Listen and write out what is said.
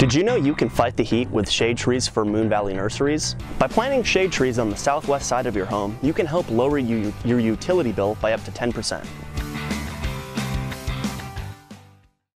Did you know you can fight the heat with shade trees for Moon Valley Nurseries? By planting shade trees on the southwest side of your home, you can help lower you, your utility bill by up to 10%.